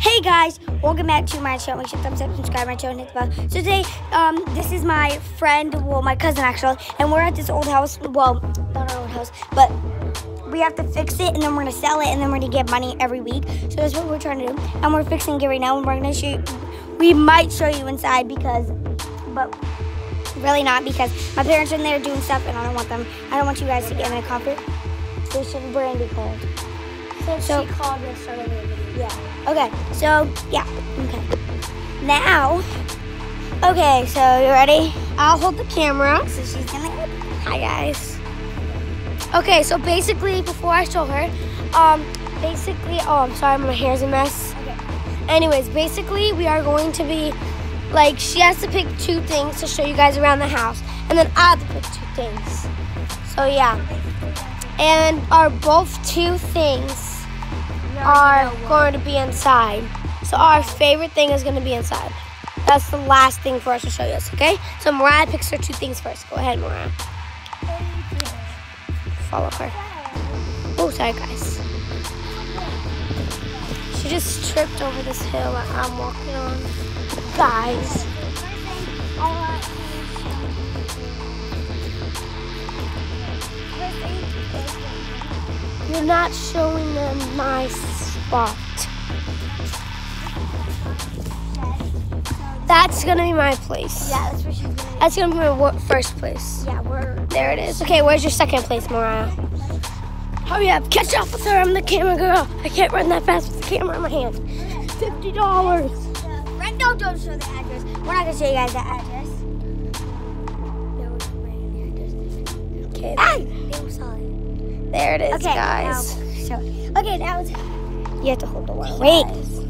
Hey guys, welcome back to my channel. Make sure to thumbs up, subscribe my channel, hit the bell. So today, um, this is my friend, well, my cousin actually, and we're at this old house. Well, not our old house, but we have to fix it, and then we're gonna sell it, and then we're gonna get money every week. So that's what we're trying to do, and we're fixing it right now, and we're gonna show. You, we might show you inside because, but really not because my parents are in there doing stuff, and I don't want them. I don't want you guys to get in a conversation. Brandy called. So, So- she called started the. Yeah. Okay. So yeah. Okay. Now. Okay. So you ready? I'll hold the camera. So she's gonna. Hi guys. Okay, so basically, before I show her, um, basically, oh, I'm sorry, my hair's a mess. Okay. Anyways, basically, we are going to be, like, she has to pick two things to show you guys around the house, and then I have to pick two things. So, yeah. And our both two things are going to be inside. So, our favorite thing is going to be inside. That's the last thing for us to show you, guys, okay? So, Mariah picks her two things first. Go ahead, Mariah. Follow her. Oh, sorry, guys. She just tripped over this hill that I'm walking on. Guys. You're not showing them my spot. That's gonna be my place. Yeah, that's where she's gonna. That's gonna be my first place. Yeah, we're. There it is. Okay, where's your second place, Mariah? Hurry up, catch up with her. I'm the camera girl. I can't run that fast with the camera in my hand. Fifty dollars. Right, no, don't show the address. We're not gonna show you guys the address. No, it's right in the address. Okay, Ah! They saw it. there it is, Okay, guys. Now, so, okay, that was. You have to hold the wire. Wait.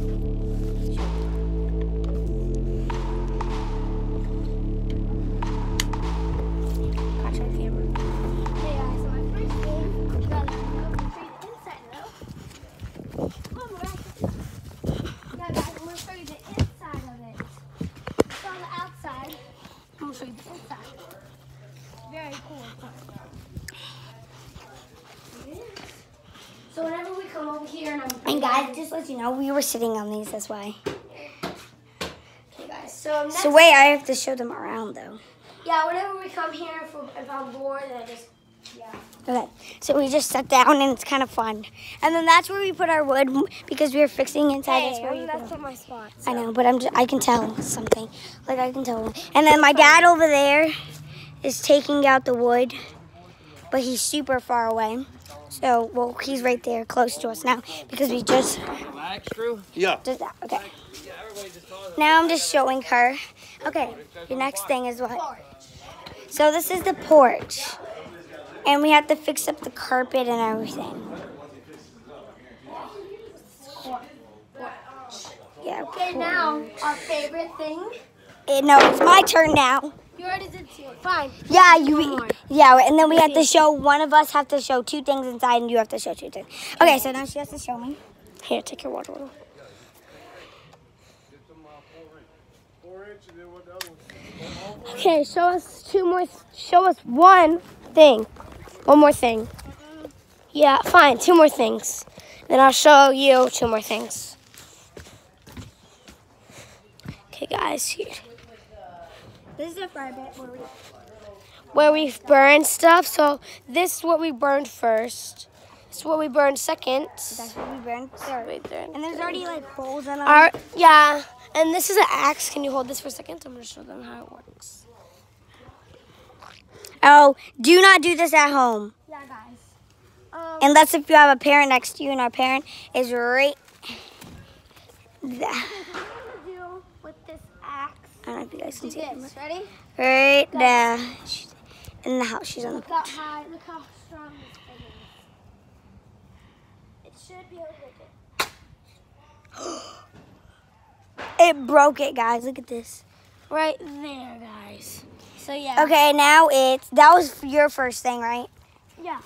And guys, just let you know, we were sitting on these. That's why. Okay guys, so So wait, I have to show them around though. Yeah, whenever we come here, if, if I'm bored, then I just, yeah. Okay, so we just sat down and it's kind of fun. And then that's where we put our wood because we were fixing inside. that's where you that's my spot. I know, but I'm just, I can tell something. Like I can tell. And then my dad over there is taking out the wood, but he's super far away. So, well, he's right there close to us now because we just Max Drew? Yeah. did that. Okay. Now I'm just showing her. Okay, your next thing is what? So this is the porch. And we have to fix up the carpet and everything. Yeah. Okay, now our favorite thing. Eh, no, it's my turn now. You already did two. Fine. Yeah, you. Yeah, and then we have to show one of us have to show two things inside, and you have to show two things. Okay, so now she has to show me. Here, take your water bottle. Okay, show us two more. Show us one thing. One more thing. Yeah, fine. Two more things. Then I'll show you two more things. Okay, guys, here. This is the fire pit where we. where we've burned stuff. So this is what we burned first. This is what we burned second. That's what we burned. Wait there. And there's already like holes in them. Our, yeah, and this is an axe. Can you hold this for a second? I'm gonna show them how it works. Oh, do not do this at home. Yeah, guys. Um, Unless if you have a parent next to you and our parent is right I don't know if you guys can see it. Ready? Right there. She's in the house. She's on the Look how high. Look how strong this thing is. It should be able to It broke it, guys. Look at this. right there, guys. So yeah. Okay, now it's that was your first thing, right? Yeah.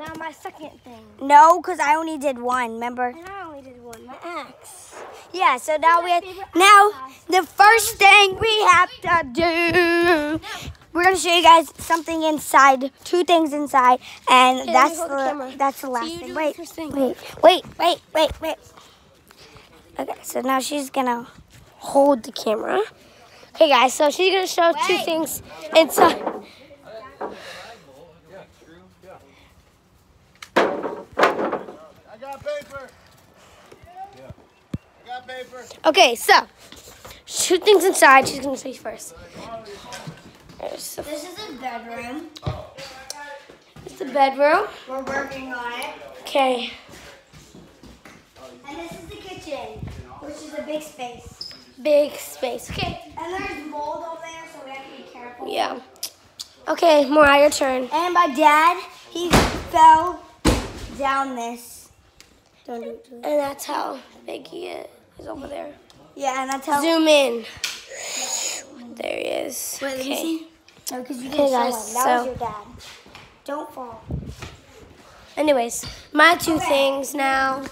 Now my second thing. No, because I only did one. Remember? And I only did one. My axe. Yeah. So now we have now the first thing we have to do. We're gonna show you guys something inside, two things inside, and Okay, that's the the that's the last you thing. Wait, thing. wait, wait, wait, wait, wait. Okay, so now she's gonna. hold the camera. Okay, guys, so she's gonna show two things inside. I got paper. Yeah. I got paper. Okay, so two things inside. She's gonna say first. This is a bedroom. there's the bedroom. We're working on it. Okay, And this is the kitchen, which is a big space. big space. Okay, And there's mold over there, so we have to be careful. yeah. Okay, Mariah, your turn. And my dad, he fell down this. Don't do it to him. And that's how big he is. He's over there. Yeah, and that's how. Zoom in. There he is. Wait, let me okay. see. Oh, no, because you Okay, didn't show guys, him. That so- was your dad. Don't fall. Anyways, my two things now.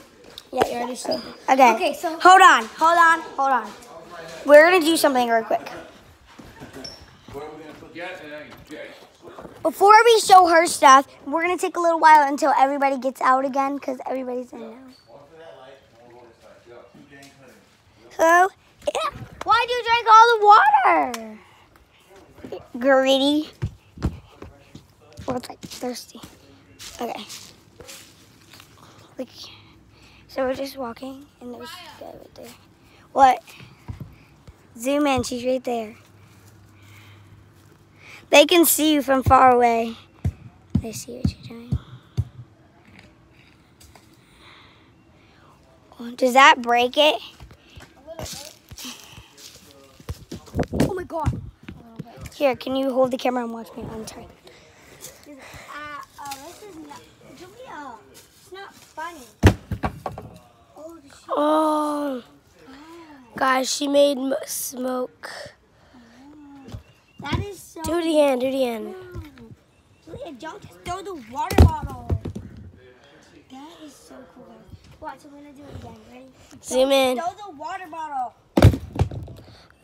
Yeah, you already showed. me. Okay. Okay, so- hold on, hold on, hold on. We're gonna do something real quick. Before we show her stuff, we're gonna take a little while until everybody gets out again, because everybody's in now. So, yeah. Why'd you drink all the water? Greedy. Well, it's like thirsty. Okay. Look. So we're just walking, and there's a guy right there. What? Zoom in. She's right there. They can see you from far away. They see what you're doing. Oh, Does that break it? Oh my god. Here, can you hold the camera and watch me? I'm sorry. Uh, uh, this is not, Julia, it's not funny. Oh. Oh, guys, she made m- smoke. That is so. Do it again. Do it again. Julia, don't just throw the water bottle. That is so cool. Watch, I'm gonna do it again. Ready? Zoom in. Throw the water bottle.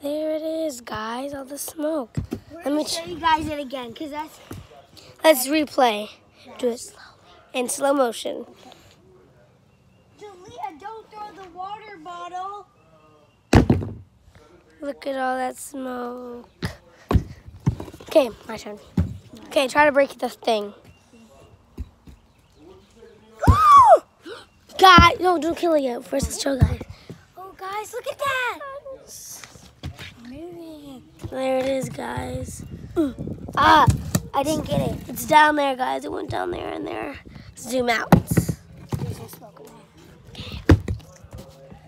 There it is, guys. All the smoke. We're Let me show you guys it again, cause that's Let's replay. Do it slowly in slow motion. Julia. Don't throw the water bottle. Look at all that smoke. Okay, my turn. Okay, try to break this thing. Guys, no, don't kill it yet. First, let's show guys. Oh, guys, look at that. There it is, guys. Ah, I didn't get it. It's down there, guys. It went down there and there. Zoom out. There's no smoke in there.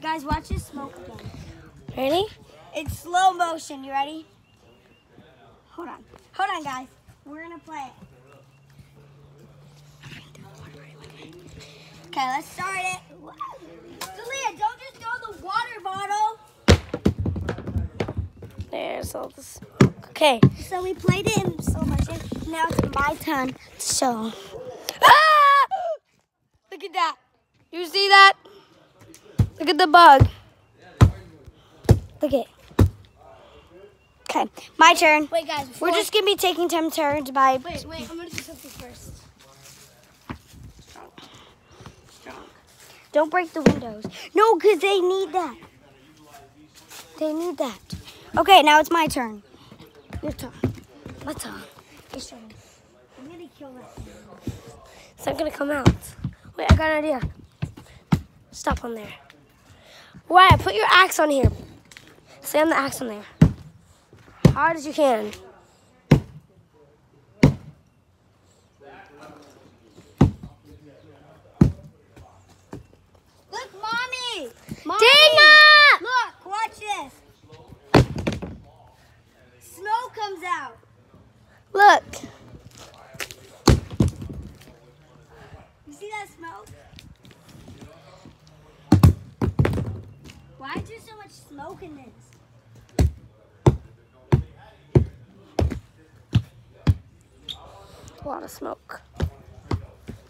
Guys, watch this smoke again. Ready? It's slow motion. You ready? Hold on. Hold on, guys. We're gonna play it. Okay, let's start it. Julia, don't just throw the water bottle. There's all smoke. Okay. So we played it in slow motion. Now it's my turn So. Ah! Look at that. You see that? Look at the bug. Look it. Okay, my turn. Wait, guys. We're just gonna be taking ten turns by. Wait, wait. I'm gonna do something first. Don't break the windows. No, because they need that. They need that. Okay, now it's my turn. Your turn. My turn. Your turn. I'm gonna kill that. It's not gonna come out. Wait, I got an idea. Stop on there. Wyatt, put your axe on here. Slam the axe on there. Hard as you can. Look, mommy. mommy. Dana! Look, watch this. Smoke comes out. Look. You see that smoke? Why is there so much smoke in this? A lot of smoke.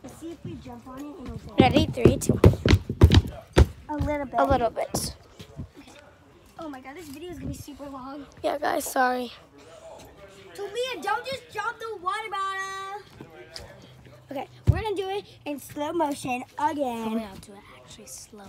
Let's see if we jump on it and open it. Ready? Three, two, A little bit. a little bit. Oh my god, this video is gonna be super long. Yeah, guys, sorry. Talia, don't just drop the water bottle. Okay, we're gonna do it in slow motion again. I'll do it actually slow.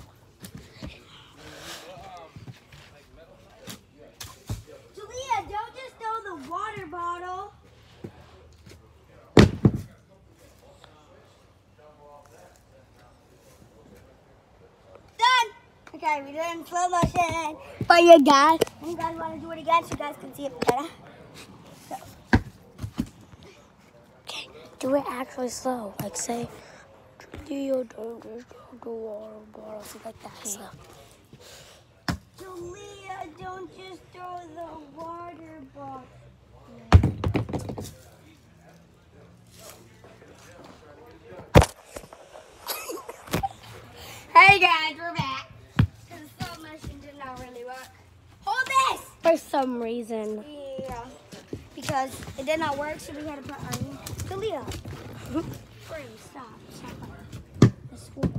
Okay, did it in slow motion. But you guys, you guys want to do it again so you guys can see it better? Okay, do it actually slow. Like say, don't just go to water bottle, like that. Slow. Julia, don't just throw the water bottle. Some reason. Yeah. Because it did not work, so we had to put on Julia. Free, stop, stop. The school.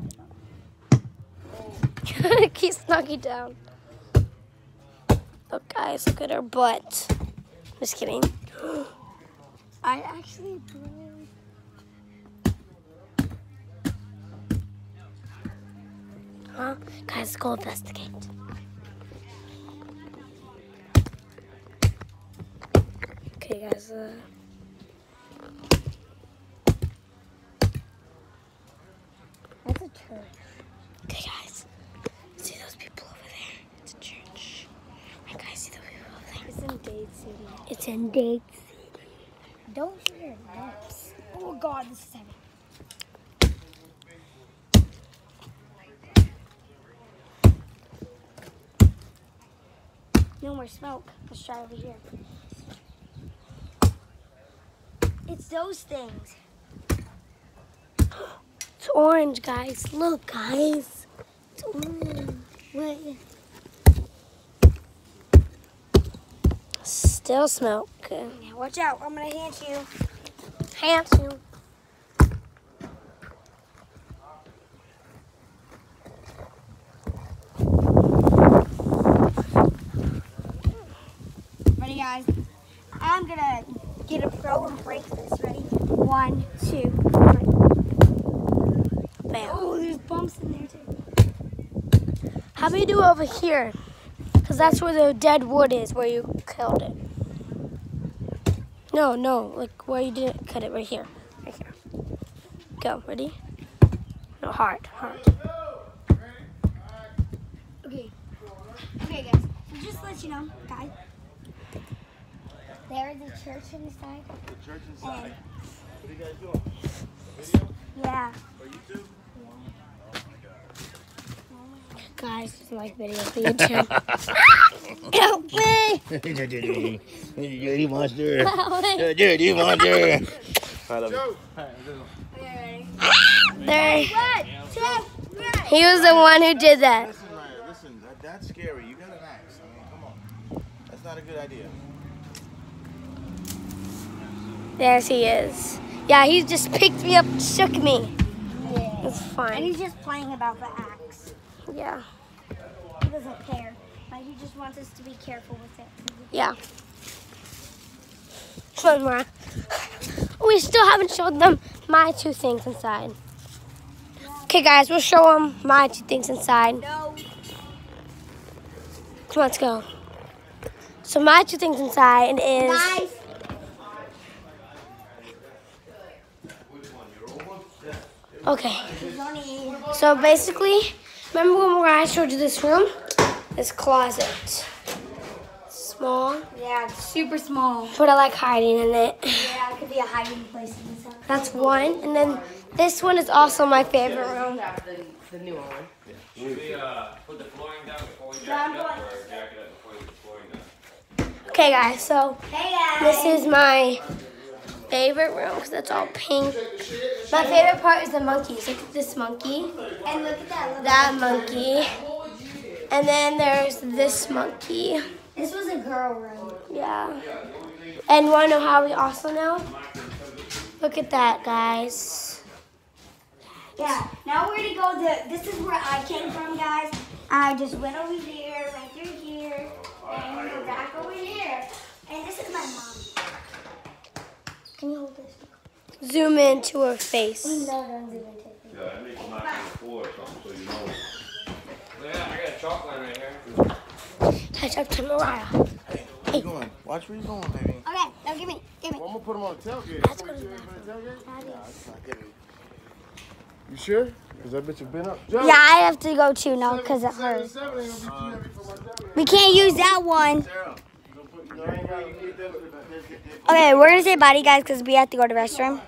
Keep snuggy down. Look, guys, look at her butt. Just kidding. I actually blew. Huh? Guys, go investigate. Okay, guys. Uh, That's a church. okay, guys. See those people over there? It's a church. Right, guys, see those people over there? It's in Dade City. It's in Dade City. Don't hit your lips. Oh god, this is heavy. No more smoke. Let's try over here. It's those things. It's orange, guys. Look, guys. It's orange. Wait. Still smoke. Yeah, watch out. I'm gonna hand you. Hands you. Ready, guys? I'm gonna get a pro and break this. Ready? One, two, three. Bam. Oh, there's bumps in there too. How about you do over here? Because that's where the dead wood is, where you killed it. No, no, like where you didn't cut it, right here. Right here. Go, ready? No, hard, hard. Okay. Okay, guys. Just let you know, guys. There is a church inside. The church inside. What are you guys doing? Video? yeah. For YouTube? Oh my god. Guys, this is my video for YouTube. Help me! Dirty monster. Dirty monster. I love you. Okay, there. ready? One, two, three. He was the one who did that. Listen, Ryan, listen, that, that's scary. You got an axe. I mean, come on. That's not a good idea. There he is. Yeah, he just picked me up, shook me. Yeah. It's fine. And he's just playing about the axe. Yeah, He doesn't care. Like he just wants us to be careful with it. yeah. Come on, Mara. We still haven't showed them my two things inside. Okay, guys, we'll show them my two things inside. No. Come on, let's go. So my two things inside is Guys. Okay. So basically, remember when I showed you this room? This closet. Small, yeah, it's super small. but I like hiding in it. Yeah, it could be a hiding place inside. That's one. And then this one is also my favorite room. The newer one. Should we uh, put the flooring down before we jack it up, or jack it up before we put the flooring down? Okay, guys, so Hey guys. this is my favorite room because it's all pink. My favorite part is the monkeys. Look at this monkey, and look at that. Look that monkey, and then there's this monkey. This was a girl room. Yeah. And want to know how we also know? Look at that, guys. Yeah. Now we're gonna go to. This is where I came from, guys. I just went over here, went through here, and we're back over here. And this is my mom. Can you hold this? Zoom into her face. No, don't zoom into her face. Yeah, I need to knock on the floor or something so you know. Yeah, I got a chalk line right here. Catch up to Mariah. Hey, where hey. you going? Watch where you going, baby. Okay, now give me, give me. Well, I'm gonna put them on the tailgate. Let's to the tailgate. You sure? Because I bet you've been up. Joe, yeah, I have to go too now because it hurts. We can't use that one. Sarah. Okay, we're gonna say bye, guys, because we have to go to the restroom.